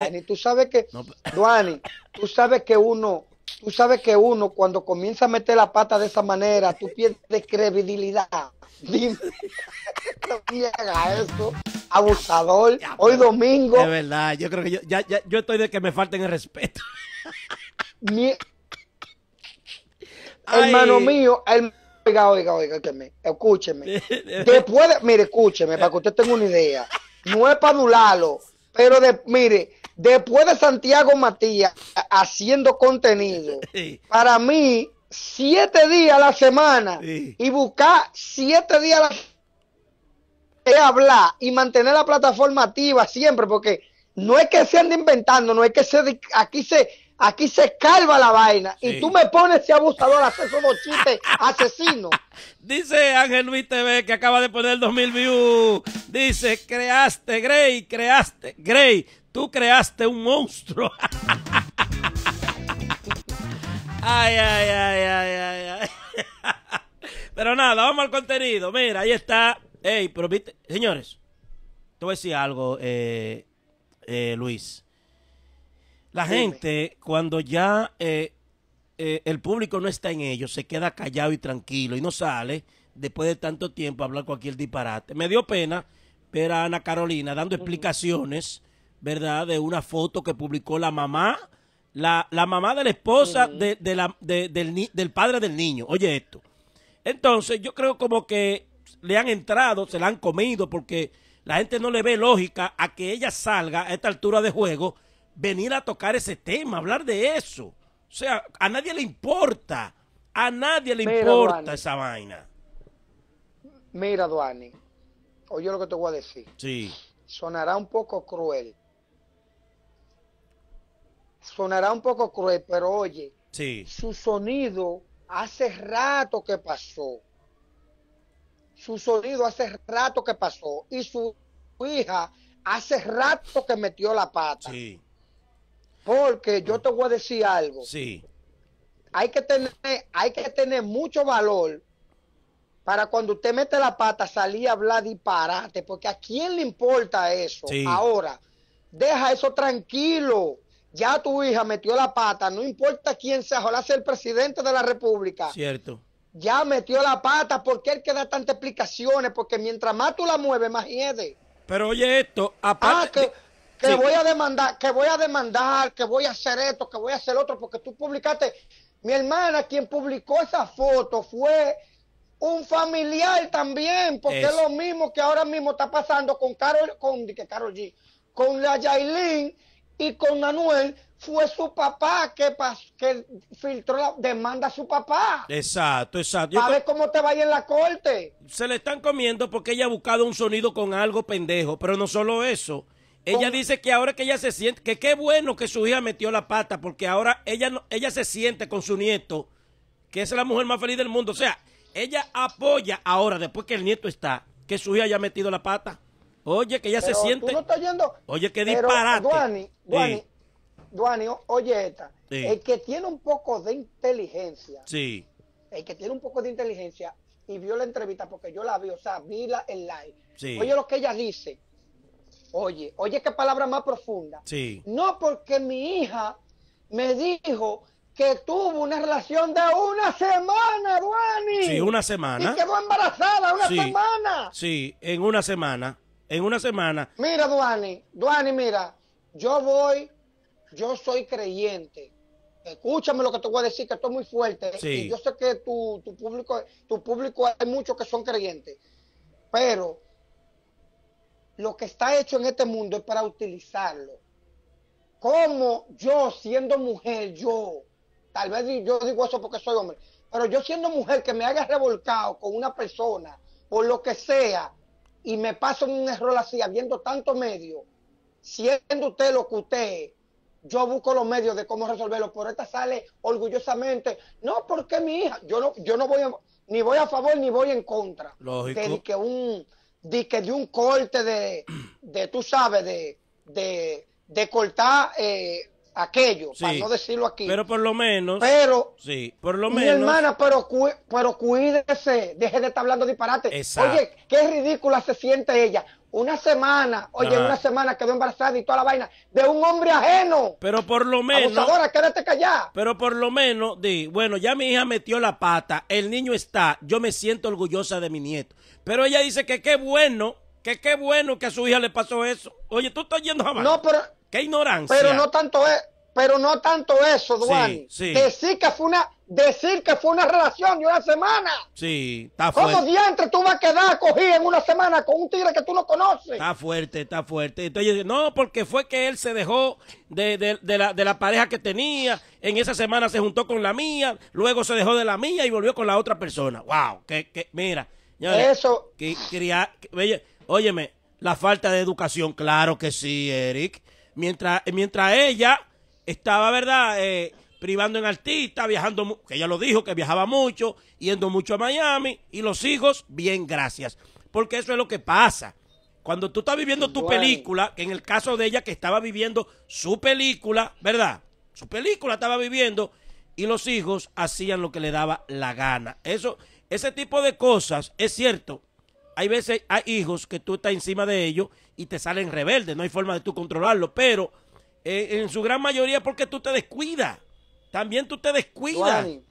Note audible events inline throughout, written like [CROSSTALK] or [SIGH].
Duani, tú sabes que, No, pe- Duani, tú sabes que uno, tú sabes que uno cuando comienza a meter la pata de esa manera, tú pierdes credibilidad. Dime, [LAUGHS] no me hagas eso, abusador. Hoy domingo, De verdad, yo creo que yo, ya, ya- yo estoy de que me falten el respeto. [LAUGHS] mi- hermano mío, el- oiga, oiga, oiga, escúcheme, [LAUGHS] escúcheme. Después de, mire, escúcheme, para que usted tenga una idea. No es para adularlo, pero de, mire, después de Santiago Matías haciendo contenido, [LAUGHS] Sí. para mí, siete días a la semana Sí. y buscar siete días a la de hablar y mantener la plataforma activa siempre, porque no es que se ande inventando, no es que se aquí se aquí se calva la vaina Sí. y tú me pones ese abusador a hacer esos chistes asesinos. [LAUGHS] Dice Ángel Luis TV que acaba de poner 2000 views. Dice, creaste, Grey, creaste, Grey, tú creaste un monstruo. ay, ay, ay, ay, ay, ay. Pero nada, vamos al contenido. Mira, ahí está. Ey, pero viste, señores, te voy a decir algo, eh, eh, Luis. La gente, cuando ya eh, eh, el público no está en ellos, se queda callado y tranquilo y no sale después de tanto tiempo a hablar cualquier disparate. Me dio pena ver a Ana Carolina dando explicaciones, ¿verdad? De una foto que publicó la mamá, la, la mamá de la esposa de, de la, de- del, ni- del padre del niño. Oye esto. Entonces yo creo como que le han entrado, se la han comido porque la gente no le ve lógica a que ella salga a esta altura de juego, venir a tocar ese tema, hablar de eso. O sea, a nadie le importa, a nadie le Mira, importa Duane. esa vaina. Mira, Duani, oye lo que te voy a decir. Sí, Sonará un poco cruel. Sonará un poco cruel, pero oye, sí, su sonido hace rato que pasó. Su sonido hace rato que pasó. Y su hija hace rato que metió la pata. sí, Porque yo te voy a decir algo. sí, Hay que tener, hay que tener mucho valor para cuando usted mete la pata salir a hablar disparate. Porque a quién le importa eso. Sí. Ahora, deja eso tranquilo. Ya tu hija metió la pata, no importa quién sea, ojalá sea el presidente de la República. cierto. Ya metió la pata, porque él que da tantas explicaciones? Porque mientras más tú la mueves, más hiede. Pero oye esto, Ah, aparte... que, que Sí. voy a demandar, que voy a demandar, que voy a hacer esto, que voy a hacer otro, porque tú publicaste. Mi hermana, quien publicó esa foto, fue un familiar también, porque es lo mismo que ahora mismo está pasando con Carol, con que Carol G, con la Yailin y con Manuel, fue su papá que, pas- que filtró la demanda a su papá. Exacto, exacto. Yo creo- ver cómo te va a ir en la corte. se le están comiendo porque ella ha buscado un sonido con algo pendejo, pero no solo eso. Ella dice que ahora que ella se siente, que qué bueno que su hija metió la pata, porque ahora ella, no- ella se siente con su nieto, que es la mujer más feliz del mundo. O sea, ella apoya ahora, después que el nieto está, que su hija haya metido la pata. Oye, que ella Pero se siente. Tú no estás yendo. Oye, Pero, disparate. Duani, Duani, Sí. Duani, oye esta. Sí. El que tiene un poco de inteligencia, Sí, el que tiene un poco de inteligencia y vio la entrevista porque yo la vi, o sea, vi la, el live. Sí. Oye lo que ella dice. Oye, oye qué palabra más profunda. sí. No porque mi hija me dijo que tuvo una relación de una semana, Duani. Sí, una semana. Y quedó embarazada una Sí. semana. Sí, en una semana. En una semana. Mira, Duani, Duani, mira, yo voy, yo soy creyente. Escúchame lo que te voy a decir, que esto es muy fuerte. Sí. Y yo sé que tu, tu público, tu público hay muchos que son creyentes. Pero lo que está hecho en este mundo es para utilizarlo. Como yo, siendo mujer, yo, tal vez yo digo eso porque soy hombre, pero yo siendo mujer que me haya revolcado con una persona, por lo que sea, y me paso en un error así, habiendo tantos medios, siendo usted lo que usted es, yo busco los medios de cómo resolverlo, por esta sale orgullosamente, no, porque mi hija, yo no, yo no voy a, ni voy a favor ni voy en contra Lógico. de, de que un, de que de un corte de, de tú sabes, de, de, de cortar eh, aquello, Sí. para no decirlo aquí. Pero por lo menos. Pero, Sí, por lo mi menos. hermana, pero, cu- pero cuídese, deje de estar hablando disparate. Exacto. Oye, qué ridícula se siente ella. una semana, oye, Ajá. una semana quedó embarazada y toda la vaina de un hombre ajeno. Pero por lo menos, Abusadora, quédate callada. pero por lo menos, di, bueno, ya mi hija metió la pata, el niño está, yo me siento orgullosa de mi nieto. Pero ella dice que qué bueno, que qué bueno que a su hija le pasó eso. Oye, tú estás yendo jamás. No, pero, Qué ignorancia. pero no tanto es, pero no tanto eso, Duani. sí. Decir que fue una, decir que fue una relación de una semana. Sí, está ¿Cómo fuerte. diantre tú vas a quedar cogida en una semana con un tigre que tú no conoces? Está fuerte, está fuerte. Entonces, no, porque fue que él se dejó de, de- de la, de la pareja que tenía. En esa semana se juntó con la mía. Luego se dejó de la mía y volvió con la otra persona. ¡Wow! Que, que, mira. Eso, que, que- oye, óyeme, la falta de educación, claro que sí, Eric. Mientras, mientras ella estaba, ¿verdad? Eh, privando en artista, viajando, que ella lo dijo, que viajaba mucho, yendo mucho a Miami, y los hijos, bien, gracias. Porque eso es lo que pasa. Cuando tú estás viviendo tu Bueno. película, que en el caso de ella que estaba viviendo su película, ¿verdad? Su película estaba viviendo y los hijos hacían lo que le daba la gana. Eso, ese tipo de cosas, es cierto. Hay veces hay hijos que tú estás encima de ellos y te salen rebeldes, no hay forma de tú controlarlo, pero eh, en su gran mayoría porque tú te descuidas. También tú te descuidas. Duani,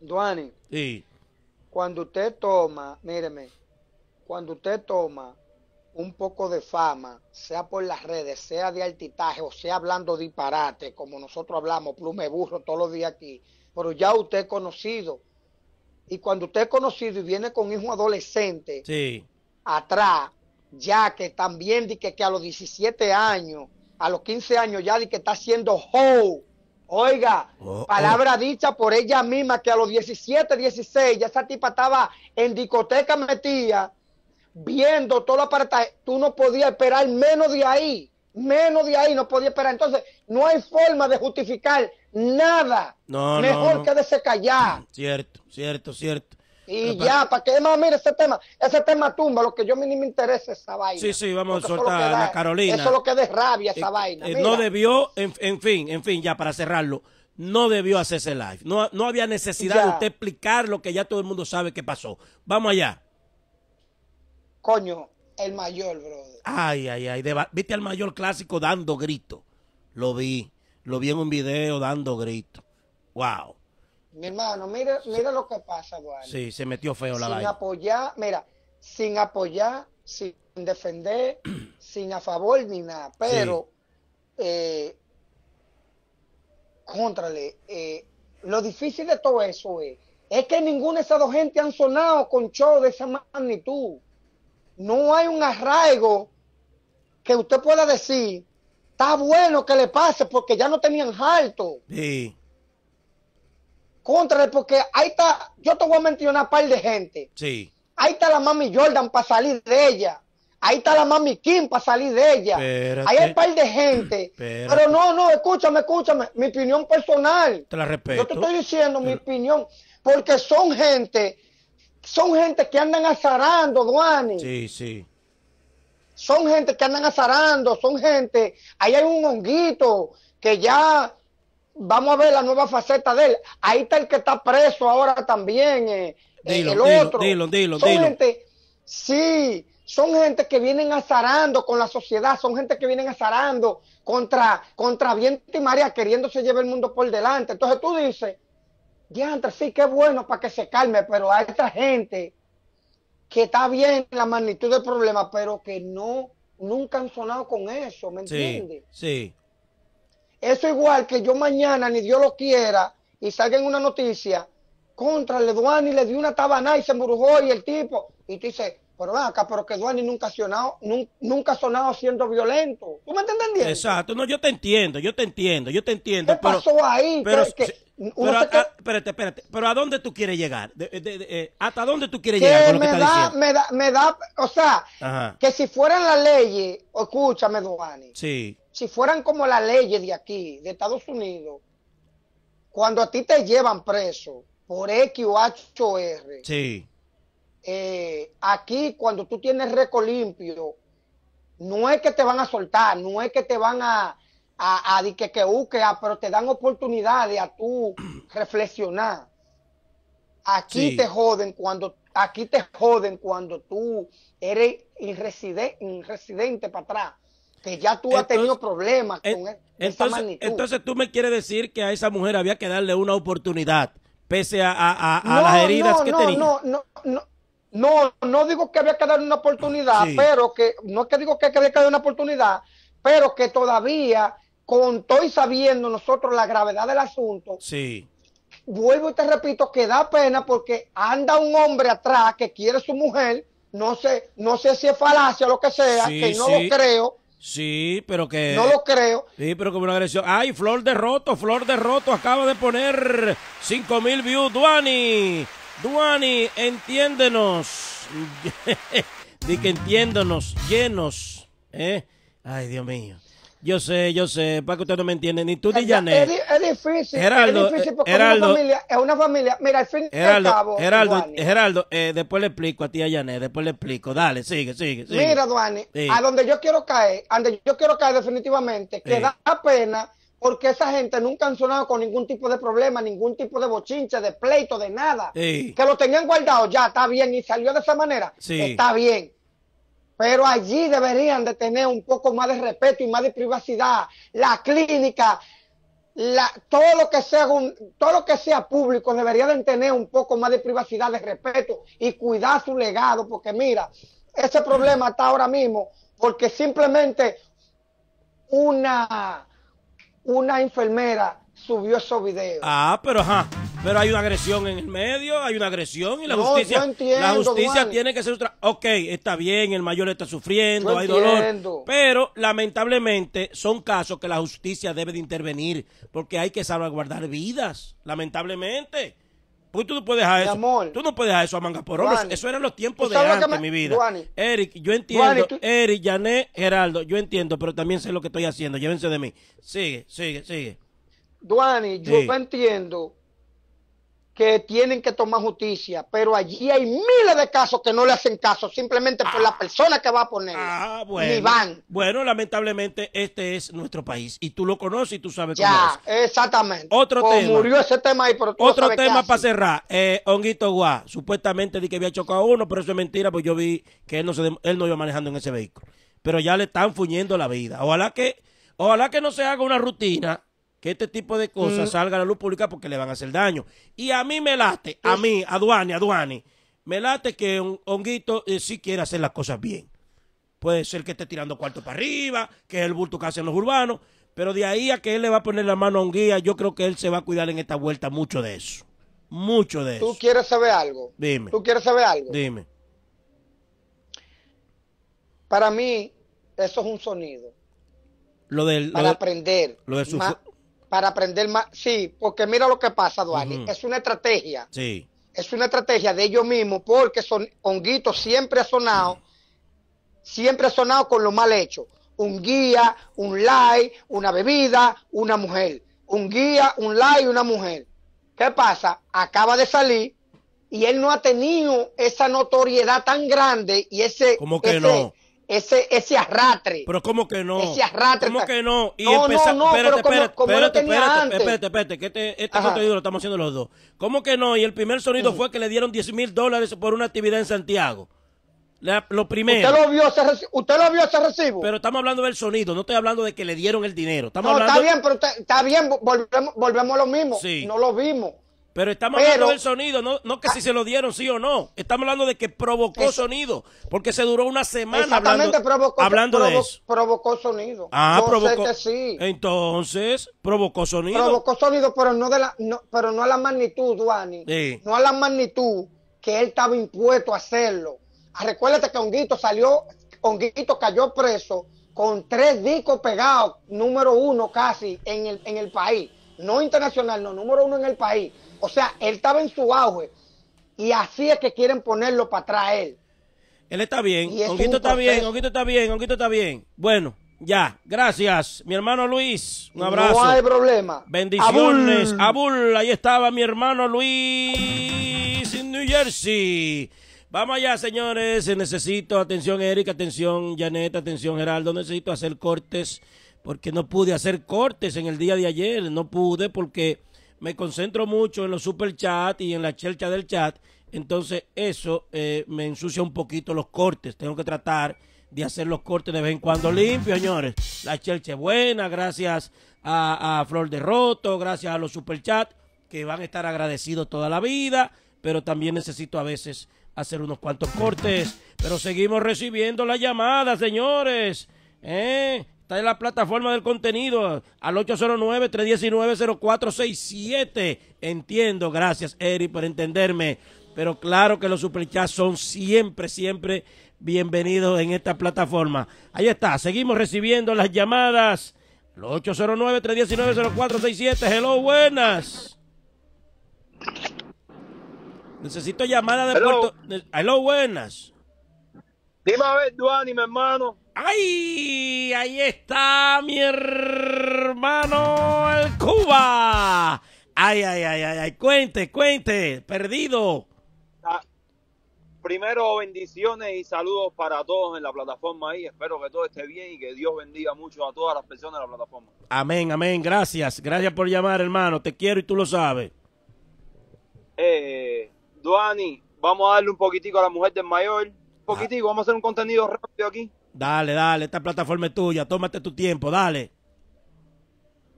Duani, Sí, cuando usted toma, míreme, cuando usted toma un poco de fama, sea por las redes, sea de altitaje o sea hablando disparate, como nosotros hablamos, plume burro todos los días aquí, pero ya usted es conocido. Y cuando usted es conocido y viene con hijo adolescente sí. atrás, ya que también di que, que a los 17 años, a los 15 años ya di que está haciendo ho. Oiga, Oh, palabra dicha por ella misma que a los 17, 16 ya esa tipa estaba en discoteca metida viendo todo lo aparataje. Tú no podías esperar menos de ahí, menos de ahí no podía esperar. Entonces, no hay forma de justificar nada. No, Mejor no. quédese callado. Cierto, cierto, cierto. Y Pero- ya, para que más, mire ese tema, ese tema tumba, lo que yo ni me interesa esa vaina. Sí, sí, vamos a Porque soltar a la Carolina. Eso es lo que da rabia, esa Eh, vaina. eh, no debió, en, en fin, en fin, ya para cerrarlo, no debió hacerse live. No, no había necesidad Ya. de usted explicar lo que ya todo el mundo sabe que pasó. Vamos allá. Coño, el mayor, brother. Ay, ay, ay. Viste al mayor clásico dando grito. Lo vi. Lo vi en un video dando grito. Wow. Mi hermano, mira, mira lo que pasa, Eduardo. Sí, se metió feo la sin apoyar, mira, sin apoyar, sin defender, [CLEARS THROAT] sin a favor ni nada. Pero, eh, contrale, eh, lo difícil de todo eso es, es que ninguna de esas dos gente han sonado con show de esa magnitud. No hay un arraigo que usted pueda decir, está bueno que le pase porque ya no tenían alto. Sí, Contrale, porque ahí está, yo te voy a mencionar un par de gente. sí. Ahí está la mami Jordan para salir de ella. Ahí está la mami Kim para salir de ella. Espérate. Ahí hay un par de gente. [CLEARS THROAT] Espérate. Pero no, no, escúchame, escúchame. Mi opinión personal. Te la Yo respeto. te estoy diciendo mi opinión. Porque son gente, son gente que andan azarando, Duani. Sí, sí. Son gente que andan azarando, son gente. Ahí hay un honguito que ya vamos a ver la nueva faceta de él. Ahí está el que está preso ahora también. eh, eh, Dilo, el dilo, otro. dilo, dilo, son dilo. gente, sí, son gente que vienen azarando con la sociedad, son gente que vienen azarando contra, contra viento y marea, queriéndose llevar el mundo por delante. Entonces tú dices, diantre, sí, qué bueno para que se calme, pero hay esta gente que está bien la magnitud del problema, pero que no, nunca han sonado con eso, ¿me Sí, entiendes? sí. Eso igual que yo mañana, ni Dios lo quiera, y salga en una noticia, contra el Duani le dio una tabana y se embrujó y el tipo, y tú dices, pero ven acá, pero que Duani nunca ha sonado, nun- nunca ha sonado siendo violento. ¿Tú me estás entendiendo? Exacto. No, yo te entiendo, yo te entiendo, yo te entiendo. ¿Qué pero, pasó ahí? Pero, Que- que pero, a- a- espérate, espérate. Pero ¿a dónde tú quieres llegar? De- de- de- eh, ¿Hasta dónde tú quieres que llegar con lo que me estás da, diciendo? me da, me da, o sea, Ajá. que si fueran las leyes, escúchame, Duani, Sí, si fueran como las leyes de aquí, de Estados Unidos, cuando a ti te llevan preso por X o HR, sí. Eh, aquí cuando tú tienes récord limpio, no es que te van a soltar, no es que te van a, a, a di que, que, ah, pero te dan oportunidades a tú reflexionar. Aquí Sí. te joden cuando aquí te joden cuando tú eres residente para atrás. Que ya tú has tenido problemas con e, esa magnitud. Entonces tú me quieres decir que a esa mujer había que darle una oportunidad, pese a, a, las heridas que tenía. No, no, no, no, no digo que había que darle una oportunidad, pero que, no es que digo que había que darle una oportunidad, pero que todavía, con todo y sabiendo nosotros la gravedad del asunto, sí vuelvo y te repito que da pena porque anda un hombre atrás que quiere su mujer, no sé, no sé si es falacia o lo que sea, que no lo creo. Sí, pero que. No lo creo. Sí, pero como una agresión. Ay, Flor de Roto, Flor de Roto acaba de poner 5 mil views. Duani, Duani, entiéndenos. [LAUGHS] Di que entiéndonos, llenos. ¿eh? Ay, Dios mío. Yo sé, yo sé, para que usted no me entiende, ni tú ni Janet. Es, es, difícil, Geraldo, es difícil porque una familia, es una familia, mira, al fin Geraldo, al cabo, Geraldo, Geraldo eh, después le explico a ti a Janet, después le explico, dale, sigue, sigue, sigue. Mira, Duani, a donde yo quiero caer, a donde yo quiero caer definitivamente, que da pena porque esa gente nunca han sonado con ningún tipo de problema, ningún tipo de bochinche, de pleito, de nada. Que lo tenían guardado, ya está bien, y salió de esa manera, está bien pero allí deberían de tener un poco más de respeto y más de privacidad. La clínica, la, todo lo que sea todo lo que sea público debería de tener un poco más de privacidad, de respeto y cuidar su legado, porque mira, ese problema está ahora mismo porque simplemente una una enfermera subió esos videos. Ah, pero ajá. Pero hay una agresión en el medio, hay una agresión y la justicia, la justicia tiene que ser otra. Ok, está bien, el mayor está sufriendo, hay dolor. Pero lamentablemente son casos que la justicia debe de intervenir porque hay que salvaguardar vidas, lamentablemente. Porque tú no puedes dejar eso. Tú no puedes dejar eso a manga por oro. Eso eran los tiempos de antes, mi vida. Eric, yo entiendo. Eric, Janet, Geraldo, yo entiendo, pero también sé lo que estoy haciendo. Llévense de mí. Sigue, sigue, sigue. Duani, yo entiendo que tienen que tomar justicia, pero allí hay miles de casos que no le hacen caso simplemente por la ah. persona que va a poner. Ah, bueno. van. Bueno, lamentablemente este es nuestro país y tú lo conoces y tú sabes ya, cómo es. exactamente. Otro tema. Murió ese tema ahí, pero Otro tema para cerrar. Eh, Honguito Guá, supuestamente di que había chocado uno, pero eso es mentira, pues yo vi que él no, se, él no iba manejando en ese vehículo. Pero ya le están fuñendo la vida. Ojalá que, ojalá que no se haga una rutina que este tipo de cosas mm. salga a la luz pública porque le van a hacer daño. Y a mí me late, a mí, a Duani, a Duani, me late que un honguito eh, sí quiere hacer las cosas bien. Puede ser que esté tirando cuarto para arriba, que es el bulto que hacen los urbanos, pero de ahí a que él le va a poner la mano a un guía, yo creo que él se va a cuidar en esta vuelta mucho de eso. Mucho de eso. ¿Tú quieres saber algo? Dime. ¿Tú quieres saber algo? Dime. Para mí, eso es un sonido. Lo del. Para aprender. Lo de su, para aprender más. Sí, porque mira lo que pasa, Duani. Es una estrategia. Sí. Es una estrategia de ellos mismos porque son, Honguito siempre ha sonado, siempre ha sonado con lo mal hecho. Un guía, un like, una bebida, una mujer. Un guía, un like, una mujer. ¿Qué pasa? Acaba de salir y él no ha tenido esa notoriedad tan grande y ese... ¿Cómo que no? Ese, ese arrastre. Pero ¿cómo que no? Ese arrastre. ¿Cómo que no? Y no, no, no, espérate, espérate, como, espérate, espérate, espérate, espérate, que este, este contenido lo estamos haciendo los dos. ¿Cómo que no? Y el primer sonido fue que le dieron 10 mil dólares por una actividad en Santiago. lo primero. ¿Usted lo, vio ese, ¿Usted lo vio ese recibo? Pero estamos hablando del sonido, no estoy hablando de que le dieron el dinero. Estamos no, hablando... está bien, pero está, bien, volvemos, volvemos a lo mismo. Sí. No lo vimos. Pero estamos hablando del sonido, no, no que si se lo dieron sí o no. Estamos hablando de que provocó sonido, porque se duró una semana hablando, provocó, hablando de eso. Provocó sonido. Ah, provocó. Sé sí. Entonces, provocó sonido. Provocó sonido, pero no de la, no, pero no a la magnitud, Duani. No a la magnitud que él estaba impuesto a hacerlo. Ah, recuérdate que Honguito salió, Honguito cayó preso con tres discos pegados, número uno casi en el, en el país. No internacional, no, número uno en el país o sea, él estaba en su auge y así es que quieren ponerlo para atrás él. Él está bien, Honguito está bien, Honguito está bien, Honguito está bien. Bueno, ya, gracias. Mi hermano Luis, un abrazo. No hay problema. Bendiciones. Abul, ahí estaba mi hermano Luis en New Jersey. Vamos allá, señores. Necesito atención, Erika, atención, Janet, atención, Geraldo. Necesito hacer cortes porque no pude hacer cortes en el día de ayer. No pude porque me concentro mucho en los super chat y en la chelcha del chat. entonces eso eh, me ensucia un poquito los cortes. Tengo que tratar de hacer los cortes de vez en cuando limpios, señores. La chelche buena, gracias a, Flor de Roto, gracias a los superchats que van a estar agradecidos toda la vida, pero también necesito a veces hacer unos cuantos cortes. Pero seguimos recibiendo las llamadas, señores. ¿Eh? Está en la plataforma del contenido al 809-319-0467. Entiendo, gracias Eri por entenderme. Pero claro que los superchats son siempre, siempre bienvenidos en esta plataforma. Ahí está, seguimos recibiendo las llamadas. Al 809-319-0467. Hello, buenas. Necesito llamada de Hello. Puerto. Hello, buenas. Dime a ver, Duani, mi hermano. ¡Ay! Ahí está mi hermano el Cuba. Ay, ay, ay, ay, ay. Cuente, cuente. Perdido. Ah, Primero, bendiciones y saludos para todos en la plataforma ahí. Espero que todo esté bien y que Dios bendiga mucho a todas las personas de la plataforma. Amén, amén. Gracias. Gracias por llamar, hermano. Te quiero y tú lo sabes. Eh, Duani, vamos a darle un poquitico a la mujer del mayor. Poquitico, vamos a hacer un contenido rápido aquí. Dale, dale. Esta plataforma es tuya. Tómate tu tiempo. Dale.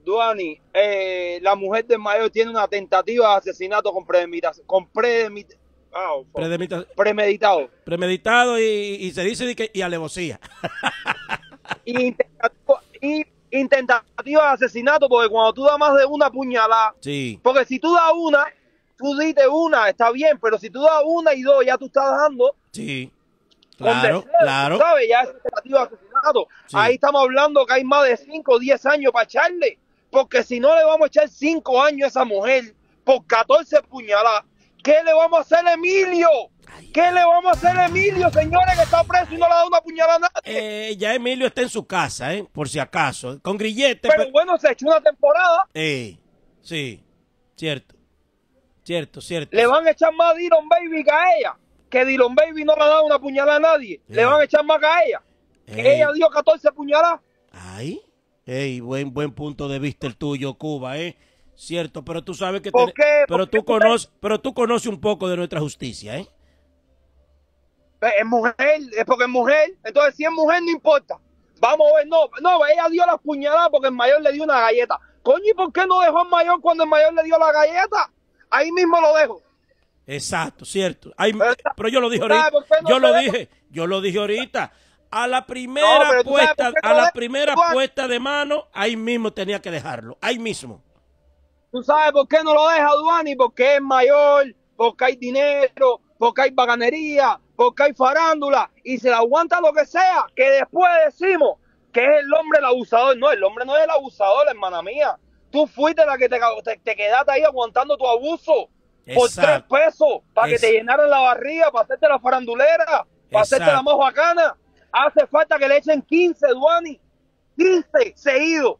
Duani, eh, la mujer del mayor tiene una tentativa de asesinato con premeditación. Con premedita- oh, fuck. Predemita- premeditado. premeditado y, y se dice de que, y alevosía. [LAUGHS] Y tentativa, y intentativa de asesinato, porque cuando tú das más de una puñalada, Sí, Porque si tú das una, tú diste una, está bien, pero si tú das una y dos, ya tú estás dando sí. Claro, deseo, claro. tú ¿sabes? Ya es tentativa de asesinato. Sí. Ahí estamos hablando que hay más de 5 o 10 años para echarle. Porque si no le vamos a echar 5 años a esa mujer por 14 puñaladas, ¿qué le vamos a hacer a Emilio? ¿Qué le vamos a hacer a Emilio, señores, que está preso y no le da una puñalada a nadie? Eh, ya Emilio está en su casa, ¿eh? Por si acaso. Con grillete. pero pe- bueno, se echó una temporada. Eh, sí, cierto. Cierto, cierto. Le van a echar más Dylan Baby que a ella. Que Dylan Baby no le ha dado una puñalada a nadie. Sí. Le van a echar más a ella. Que Ey. ella dio 14 puñaladas. Ay, ey, buen, buen punto de vista el tuyo, Cuba, ¿eh? Cierto, pero tú sabes que... ¿Por ten- qué? Pero ¿Por qué tú, conoces, pero tú conoces un poco de nuestra justicia, ¿eh? Eh, Es mujer, es porque es mujer. Entonces, si es mujer, no importa. Vamos a ver, no, no, ella dio la puñalada porque el mayor le dio una galleta. Coño, ¿y por qué no dejó al mayor cuando el mayor le dio la galleta? Ahí mismo lo dejo. Exacto, cierto. Ay, Pero- pero yo lo dije ¿sabes ahorita. no Yo lo dije, yo lo dije ahorita. A la No, primera sabes puesta, a no la primera puesta de mano, ahí mismo tenía que dejarlo. Ahí mismo. ¿Tú sabes por qué no lo deja Duani? Porque es mayor, porque hay dinero, porque hay baganería, porque hay farándula y se le aguanta lo que sea, que después decimos que es el hombre el abusador. No, el hombre no es el abusador, hermana mía. Tú fuiste la que te, te, te quedaste ahí aguantando tu abuso por tres pesos, para que te llenaran la barriga, para hacerte la farandulera, para hacerte la más bacana. Hace falta que le echen 15, Duani. 15 seguidos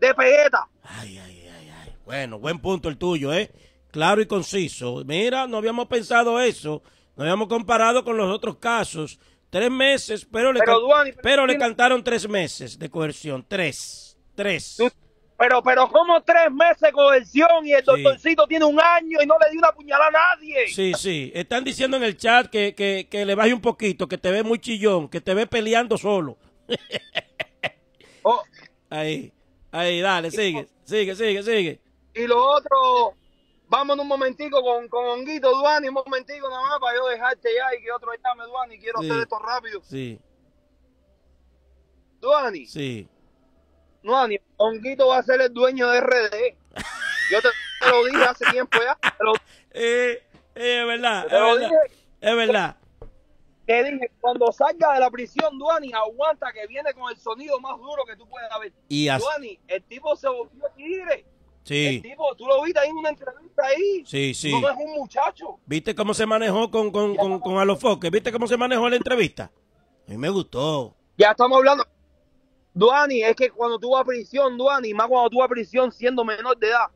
de pegueta. Ay, ay, ay, ay. Bueno, buen punto el tuyo, ¿eh? Claro y conciso. Mira, no habíamos pensado eso. No habíamos comparado con los otros casos. Tres meses, pero le, Pero, can- Duani, pero pero le cantaron tres meses de coerción. Tres. Tres. Tú- Pero, pero como tres meses de coerción y el Sí. doctorcito tiene un año y no le dio una puñalada a nadie. Sí, sí. Están diciendo en el chat que, que, que le baje un poquito, que te ve muy chillón, que te ve peleando solo. [LAUGHS] Oh, Ahí. Ahí, dale, sigue. Sigue, sigue, sigue. y lo otro, vámonos un momentico con, con Honguito, Duani, un momentico nada más para yo dejarte ya y que otro llame, Duani, quiero Sí. hacer esto rápido. Sí, Duani, sí. Duani, Honguito va a ser el dueño de RD. Yo te, lo dije hace tiempo ya, [LAUGHS] Eh, eh, es verdad, es verdad. dije. Es verdad. Te dije, cuando salga de la prisión, Duani, aguanta que viene con el sonido más duro que tú puedas ver. Y así. Duani, el tipo se volvió tigre. El Sí, tipo, tú lo viste ahí en una entrevista ahí. sí, sí. No es un muchacho. ¿Viste cómo se manejó con, con, con, con Alofoque? ¿Viste cómo se manejó la entrevista? A mí me gustó. Ya estamos hablando. Duani, es que cuando tú vas a prisión, Duani, más cuando tú vas a prisión siendo menor de edad,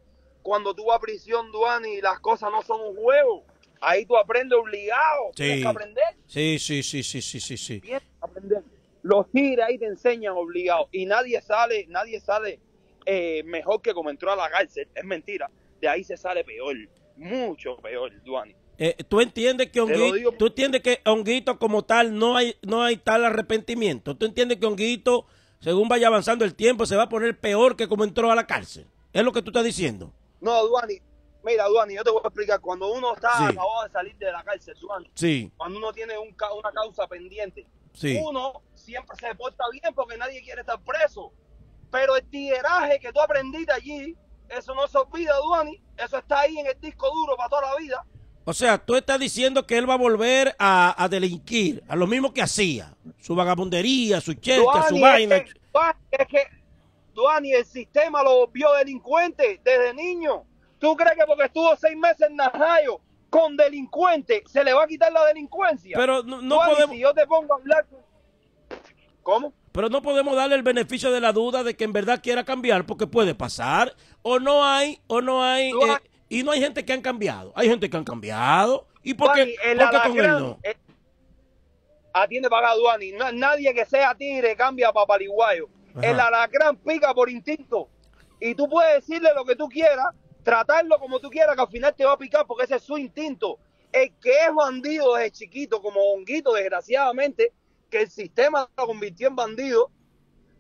cuando tú vas a prisión, Duani, las cosas no son un juego. Ahí tú aprendes obligado. Tienes Sí. que aprender. Sí, sí, sí, sí, sí, sí, sí. Tienes que aprender. Los tigres ahí te enseñan obligado. Y nadie sale, nadie sale eh, mejor que como entró a la cárcel. Es mentira. De ahí se sale peor. Mucho peor, Duani. eh, tú entiendes que Honguito, digo- tú entiendes que Honguito como tal no hay no hay tal arrepentimiento. Tú entiendes que Honguito, según vaya avanzando el tiempo, se va a poner peor que como entró a la cárcel. Es lo que tú estás diciendo. No, Duani, mira, Duani, yo te voy a explicar. Cuando uno está Sí. acabado de salir de la cárcel, Duani, Sí, cuando uno tiene un ca- una causa pendiente, sí. uno siempre se porta bien porque nadie quiere estar preso. Pero el tigueraje que tú aprendiste allí, eso no se olvida, Duani. Eso está ahí en el disco duro para toda la vida. O sea, tú estás diciendo que él va a volver a, a delinquir, a lo mismo que hacía. Su vagabundería, su checa, su vaina. Es que, Duani, es que, Duani, el sistema lo vio delincuente desde niño. ¿Tú crees que porque estuvo seis meses en Najayo con delincuente se le va a quitar la delincuencia? Pero no, no Duani, podemos, si yo te pongo a hablar... ¿Cómo? pero no podemos darle el beneficio de la duda de que en verdad quiera cambiar, porque puede pasar. O no hay, o no hay, eh, y no hay gente que han cambiado. Hay gente que han cambiado. ¿Y por qué, con él alacrán, no? eh, atiende para acá, Duani. No- nadie que sea tigre cambia para pariguayo. Ajá. El alacrán pica por instinto. Y tú puedes decirle lo que tú quieras, tratarlo como tú quieras, que al final te va a picar porque ese es su instinto. El que es bandido desde chiquito, como honguito, desgraciadamente, que el sistema lo convirtió en bandido,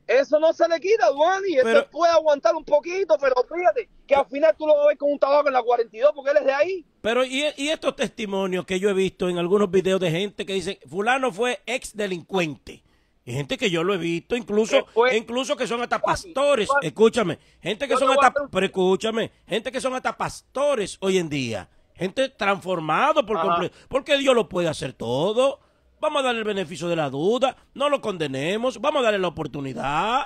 eso no se le quita, Duani. Pero- puede aguantar un poquito, pero fíjate que al final tú lo vas a ver con un tabaco en la 42 porque él es de ahí. Pero y, y estos testimonios que yo he visto en algunos videos de gente que dicen, fulano fue ex delincuente. Y gente que yo lo he visto, incluso, incluso que son hasta pastores. Escúchame, gente que son hasta, pero escúchame, gente que son hasta pastores hoy en día. Gente transformado por completo. Porque Dios lo puede hacer todo. Vamos a darle el beneficio de la duda. No lo condenemos. Vamos a darle la oportunidad.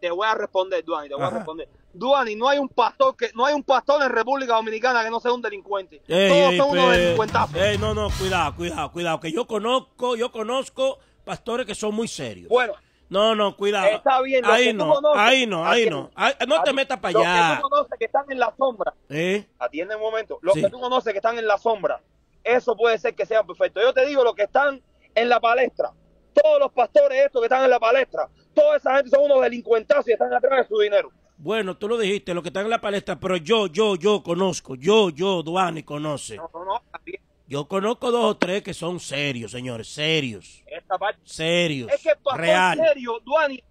te voy a responder, Duani, te voy Ajá. a responder. Duani, no hay un pastor que no hay un pastor en República Dominicana que no sea un delincuente. Ey, Todos ey, son unos pe- delincuentazos. ey, no, no, cuidado, cuidado, cuidado. Que yo conozco, yo conozco pastores que son muy serios. Bueno, No, no, cuidado. Está bien, ahí no, conoces, ahí no, ahí no. Ahí- no te metas para los allá. que tú conoces que están en la sombra, ¿Eh? atiende un momento, los Sí. que tú conoces que están en la sombra, eso puede ser que sean perfectos. Yo te digo, los que están en la palestra, todos los pastores estos que están en la palestra, toda esa gente son unos delincuentazos y están atrás de su dinero. Bueno, tú lo dijiste, los que están en la palestra, pero yo, yo, yo conozco, yo, yo, Duani conoce. No, no, no, está bien. Yo conozco dos o tres que son serios, señores, serios, Esta parte serios, Es que el pastor real. serio, Duani,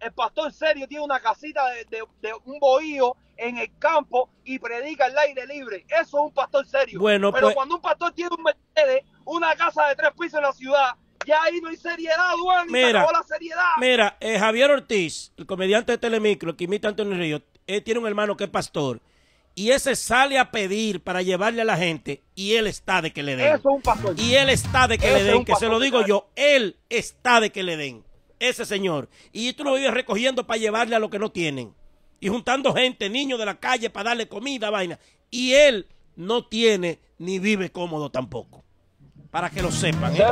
el pastor serio tiene una casita de, de- de un bohío en el campo y predica al aire libre. Eso es un pastor serio. Bueno, Pero pues- cuando un pastor tiene un Mercedes, una casa de tres pisos en la ciudad, ya ahí no hay seriedad, Duani. se Mira, la seriedad. Mira, eh, Javier Ortiz, el comediante de Telemicro, el que imita a Antonio Ríos, él tiene un hermano que es pastor. Y ese sale a pedir para llevarle a la gente y él está de que le den. Eso es un pastor. Y él está de que le den, que se lo digo yo, él está de que le den. Ese señor. Y tú lo vives recogiendo para llevarle a lo que no tienen. Y juntando gente, niños de la calle para darle comida, vaina. Y él no tiene ni vive cómodo tampoco. Para que lo sepan. ¿eh?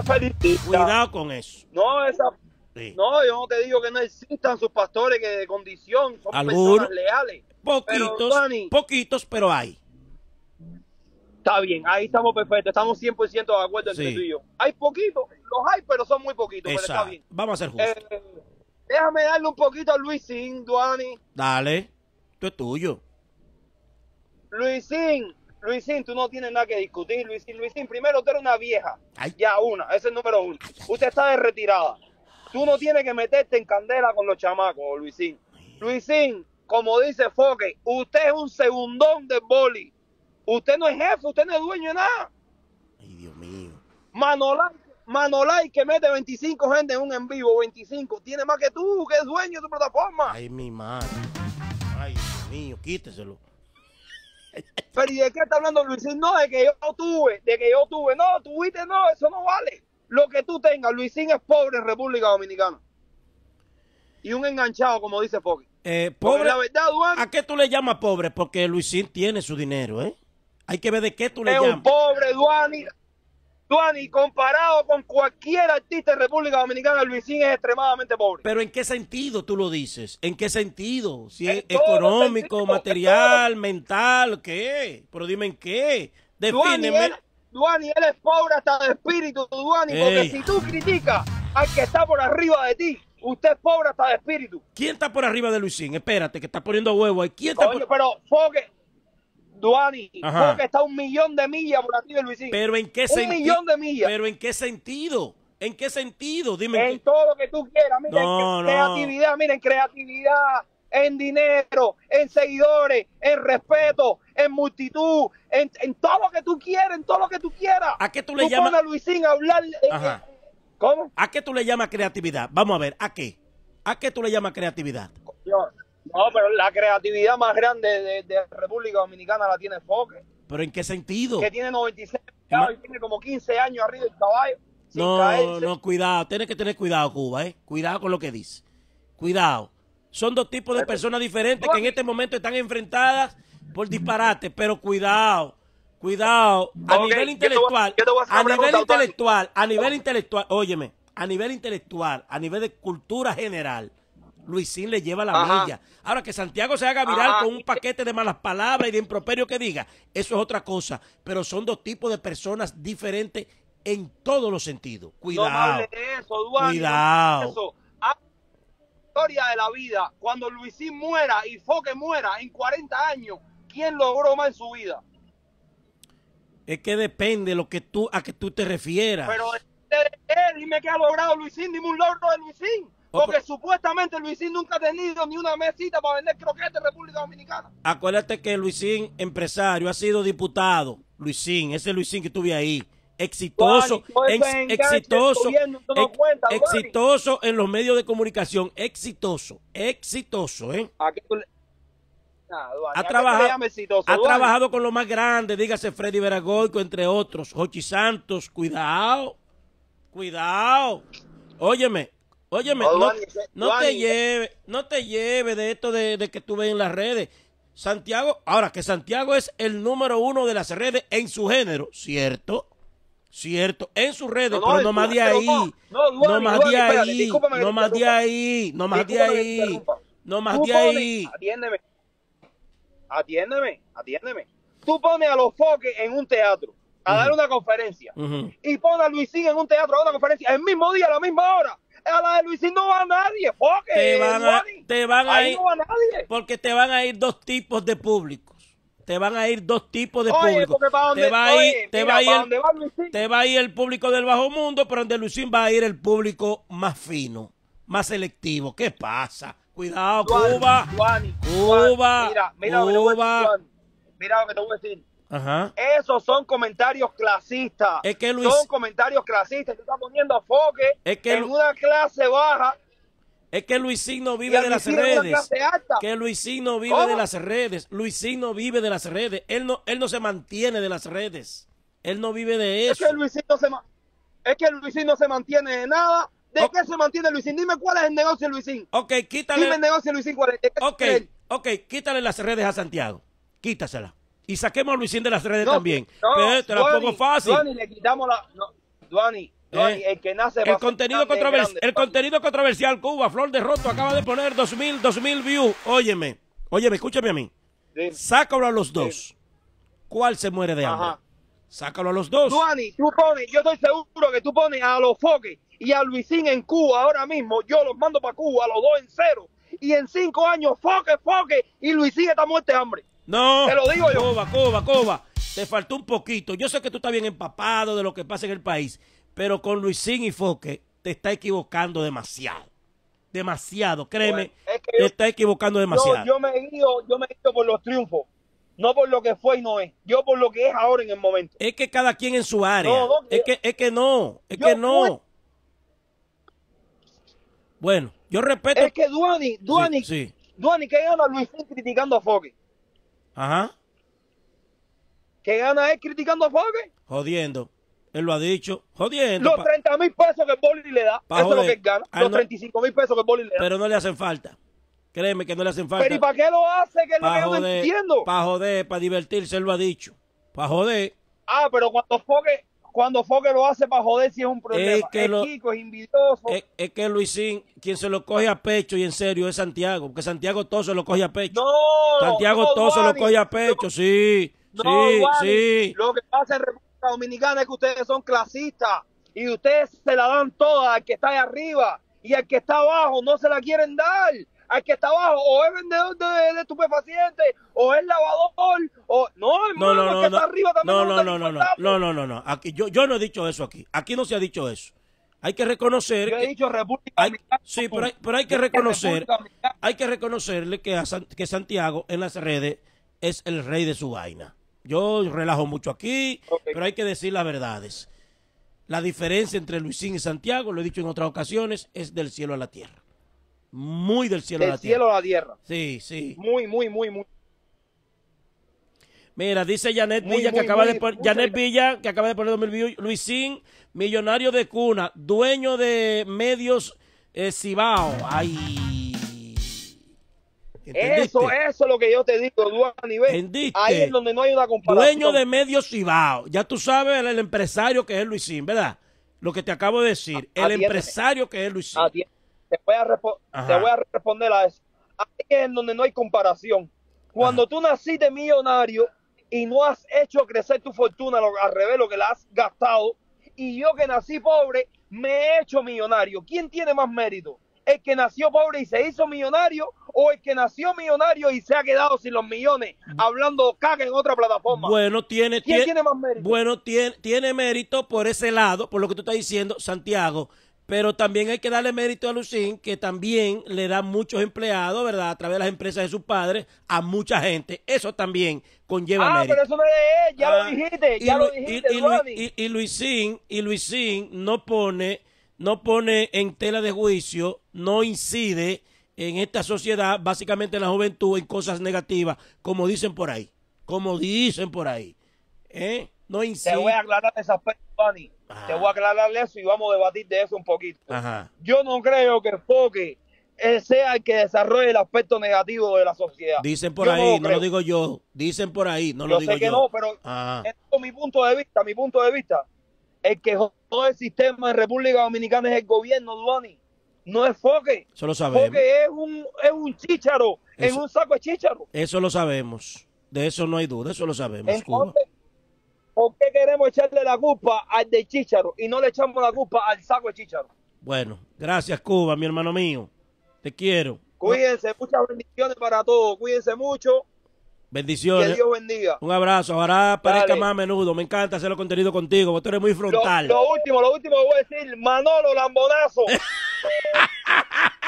Cuidado con eso. No, esa, Sí. no, yo no te digo que no existan sus pastores que de condición son Algunos. personas leales. Pero, Poquitos, Duani, poquitos, pero hay. Está bien, ahí estamos perfectos, estamos 100% de acuerdo entre Sí. tú y yo. Hay poquitos, los hay, pero son muy poquitos, pero está bien. Vamos a ser justos. Eh, déjame darle un poquito a Luisín, Duani. Dale. Esto es tuyo. Luisín, Luisín, tú no tienes nada que discutir, Luisín. Luisín, primero tú eres una vieja. Ay. Ya, una, ese es el número uno. Usted está de retirada. Tú no tienes que meterte en candela con los chamacos, Luisín. Luisín, como dice Foque, usted es un segundón de boli. Usted no es jefe, usted no es dueño de nada. Ay, Dios mío. Manolay, Manolay que mete 25 gente en un en vivo, 25, tiene más que tú, que es dueño de tu plataforma. Ay, mi madre. Ay, Dios mío, quíteselo. Pero ¿y de qué está hablando Luisín? No, de que yo tuve, de que yo tuve. No, tuviste, no, eso no vale. Lo que tú tengas, Luisín es pobre en República Dominicana. Y un enganchado, como dice Foque. Eh, pobre, la verdad, Duan, ¿a qué tú le llamas pobre? Porque Luisín tiene su dinero, ¿eh? Hay que ver de qué tú le es un llamas. pobre, Duani. Duani, comparado con cualquier artista en República Dominicana, Luisín es extremadamente pobre. Pero ¿en qué sentido tú lo dices? ¿En qué sentido? Si En es económico, material, mental, ¿qué? Pero dime en qué. Defíneme. Duani, él es pobre hasta de espíritu, Duani, porque si tú criticas al que está por arriba de ti, usted es pobre hasta de espíritu. ¿Quién está por arriba de Luisín? Espérate, que está poniendo huevo ahí. ¿Quién está Coño, por... pero Foque, Duani, Ajá. Foque está un millón de millas por aquí de Luisín. Pero en qué un sentido? millón de millas. Pero en qué sentido? ¿En qué sentido? Dime. en en todo lo que tú quieras. Miren, No, en no. creatividad, miren, creatividad, en dinero, en seguidores, en respeto, en multitud, en, en todo lo que tú quieras, en todo lo que tú quieras. ¿A qué tú le pones llamas- a Luisín a hablar. eh, Ajá. eh, ¿Cómo? ¿A qué tú le llamas creatividad? Vamos a ver, ¿a qué? ¿A qué tú le llamas creatividad? Yo- no, pero la creatividad más grande de, de República Dominicana la tiene Foque, ¿Pero en qué sentido? que tiene 96 Ma- años y tiene como 15 años arriba del caballo. No, caerse. no, cuidado. Tienes que tener cuidado, Cuba, ¿eh? Cuidado con lo que dice. Cuidado. Son dos tipos de personas diferentes que en este momento están enfrentadas por disparate, pero cuidado. Cuidado. A nivel yo te voy a- intelectual, yo te voy a a nivel intelectual, a nivel intelectual, óyeme, a nivel intelectual, a nivel de cultura general, Luisín le lleva la Ajá. milla. Ahora que Santiago se haga viral Ajá. con un paquete de malas palabras y de improperio que diga, eso es otra cosa. Pero son dos tipos de personas diferentes en todos los sentidos. No Cuidado. hables de eso, Duani. Cuidado. no eso. La historia de la vida. Cuando Luisín muera y Foque muera en 40 años, ¿quién logró más en su vida? Es que depende lo que tú, a que tú te refieras. Pero él, dime qué ha logrado Luisín, dime un logro de Luisín. Oh, Porque supuestamente Luisín nunca ha tenido ni una mesita para vender croquetes en República Dominicana. Acuérdate que Luisín, empresario, ha sido diputado. Luisín, ese Luisín que tuve ahí. Exitoso, ex- exitoso, gobierno, no ex- exitoso en los medios de comunicación. Exitoso, exitoso, ¿eh? ¿A qué tú le, Ah, Ha, ¿a qué tú trabajado, exitoso, ha trabajado con lo más grande, dígase Freddy Veragoico, entre otros. Jochi Santos, cuidado, cuidado. Óyeme, óyeme, No, no, te lleve, no te lleve de esto de, de que tú ves en las redes. Santiago, ahora que Santiago es el número uno de las redes en su género, cierto, cierto, en sus redes, No, no, pero no más de ahí, no. Más de ahí, no más de ahí, no más de ahí, no más de ahí. Atiéndeme. Atiéndeme, atiéndeme. Tú pones a los foques en un teatro a dar una conferencia Ujú. y pones a Luisín en un teatro a dar una conferencia el mismo día, a la misma hora. A la de Luisín no va nadie, foque. Te van a- Duani. te van a Ahí ir- no va nadie. Porque te van a ir dos tipos de públicos. Te van a ir dos tipos de Oye, públicos. porque para donde, te va a ir, oye, te mira, va a ir el- donde va Luisín, te va a ir el público del bajo mundo, pero donde Luisín va a ir el público más fino, más selectivo. ¿Qué pasa? Cuidado, Cuba. Cuba, Duani, Mira, mira Cuba. Mira lo que te voy a decir. Ajá. Esos son comentarios clasistas. Es que Luis- Son comentarios clasistas. Tú estás poniendo a Foque Es que en Lu- una clase baja Es que Luisín no y vive de las redes. Que Luisín no vive ¿Cómo? de las redes. Luisín no vive de las redes. Él no, él no se mantiene de las redes. Él no vive de Es eso. que Luisín no se, es que Luisín no se mantiene de nada. ¿De Oh. qué se mantiene Luisín? Dime cuál es el negocio de Luisín. Ok, quítale. Dime el negocio de Luisín cuál es. ¿De qué Ok, es él? ok, quítale las redes a Santiago. Quítasela. Y saquemos a Luisín de las redes No, también. no, Que te la Duani, pongo fácil. Duani, le quitamos la. No, Duani, Duani, Eh, el que nace el contenido, grande, controvers- grande, el contenido controversial, Cuba, Flor de Roto, acaba de poner 2000, 2000 views. Óyeme, óyeme, escúchame a mí. Sácalo a los dos. ¿Cuál se muere de hambre? Ajá. Sácalo a los dos. Duani, tú pones, yo estoy seguro que tú pones a los foques y a Luisín en Cuba ahora mismo, yo los mando para Cuba, los dos en cero. Y en cinco años, foque, foque, y Luisín está muerto de hambre. No. Te lo digo yo. Cuba, Cuba, Cuba. Te faltó un poquito. Yo sé que tú estás bien empapado de lo que pasa en el país, pero con Luisín y Foque te está equivocando demasiado. Demasiado, créeme. Bueno, es que te yo- está equivocando demasiado. yo me guío, yo me guío por los triunfos, no por lo que fue y no es, yo por lo que es ahora en el momento. Es que cada quien en su área. No, no, es, que, es que no, es que no. fui- Bueno, yo respeto. Es que Duani, Duani, Sí, sí. Duani, ¿qué gana Luisín criticando a Foque? Ajá. ¿Qué gana él criticando a Foque? Jodiendo. Él lo ha dicho. Jodiendo. Los pa- 30 mil pesos que el boli le da, Pa' eso es lo joder. que él gana. Ah, Los no. 35 mil pesos que el boli le da. pero no le hacen falta. Créeme que no le hacen falta. Pero ¿y para qué lo hace? Que es lo que yo no joder, entiendo. para joder, para divertirse, él lo ha dicho. Para joder. Ah, pero cuando Foque, cuando Foque lo hace para joder, sí es un problema. Es que Es lo- Kiko, es envidioso. Es, es que Luisín, quien se lo coge a pecho y en serio es Santiago, porque Santiago todo se lo coge a pecho. no, Santiago no, todo se lo coge a pecho, sí. No, sí, sí. Lo que pasa en República Dominicana es que ustedes son clasistas y ustedes se la dan toda al que está ahí arriba y al que está abajo no se la quieren dar. Al que está abajo, o es vendedor de, de estupefacientes, o es lavador, o no, No, hermano, no, el no, que no, está arriba también no, no, no, no, no, no, no, no, no. Aquí, yo, yo no he dicho eso aquí. Aquí no se ha dicho eso. Hay que reconocer Yo he dicho República hay- sí, pero hay, pero hay que reconocer, hay que reconocerle que, a San- que Santiago en las redes es el rey de su vaina. Yo relajo mucho aquí, pero hay que decir las verdades. La diferencia entre Luisín y Santiago, lo he dicho en otras ocasiones, es del cielo a la tierra. Muy del cielo a la tierra. cielo a la tierra. Sí, sí. Muy, muy, muy, muy. Mira, dice Janet Muy, Villa que acaba muy, de poner, Janet. Villa que acaba de poner 2000 views. Luisín, millonario de cuna, dueño de medios eh, Cibao. Ay. ¿Entendiste? Eso, eso es lo que yo te digo, Duani, ve. ¿Entendiste? Ahí es donde no hay una comparación. Dueño de medios Cibao. Ya tú sabes el, el empresario que es Luisín, ¿verdad? Lo que te acabo de decir. El Atiéndeme. empresario que es Luisín. Atiende. Te voy, a te voy a responder a eso. Ahí es en donde no hay comparación. Cuando tú naciste millonario y no has hecho crecer tu fortuna, lo- al revés, lo que la has gastado, y yo que nací pobre, me he hecho millonario. ¿Quién tiene más mérito? ¿El que nació pobre y se hizo millonario o el que nació millonario y se ha quedado sin los millones hablando caca en otra plataforma? Bueno, tiene, ¿Quién tie- tiene más mérito? Bueno, tiene, tiene mérito por ese lado, por lo que tú estás diciendo, Santiago. Pero también hay que darle mérito a Lucín, que también le da muchos empleados, ¿verdad? A través de las empresas de sus padres, a mucha gente. Eso también conlleva ah, mérito. pero eso no es de él, ya Ah, lo dijiste, y ya lo dijiste, y, y, y- y Luisín, y Luisín no pone, no pone en tela de juicio, no incide en esta sociedad, básicamente en la juventud, en cosas negativas, como dicen por ahí. Como dicen por ahí. ¿Eh? No Te incide. voy a aclarar ese aspecto, Te voy a aclarar eso y vamos a debatir de eso un poquito. Ajá. Yo no creo que Foque eh, sea el que desarrolle el aspecto negativo de la sociedad. Dicen por Yo ahí, no, lo digo yo. Dicen por ahí, no yo lo digo sé que yo. no, pero esto es mi punto de vista, mi punto de vista. El que todo el sistema en República Dominicana es el gobierno, Duani. No es Foque. Eso lo sabemos. Foque es un, es un chícharo, Eso- un saco de chícharo. Eso lo sabemos. De eso no hay duda, eso lo sabemos. Entonces, ¿por qué queremos echarle la culpa al de chícharo y no le echamos la culpa al saco de chícharo? Bueno, gracias Cuba, mi hermano mío. Te quiero. Cuídense, muchas bendiciones para todos. Cuídense mucho. Que Bendiciones. Dios bendiga. Un abrazo. Ahora parezca Dale. más a menudo. Me encanta hacer los contenidos contigo. Tú eres muy Lo, frontal. lo último, lo último que voy a decir, Manolo Lambonazo. [LAUGHS]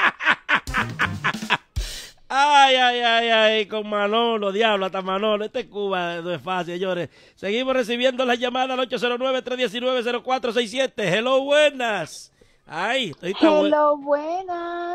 Ay, ay, ay, ay, con Manolo, diablo, hasta Manolo. Este es Cuba no es fácil, señores. Seguimos recibiendo las llamadas al 809-319-0467. Hello, buenas. Ay, estoy tan Hello, buenas.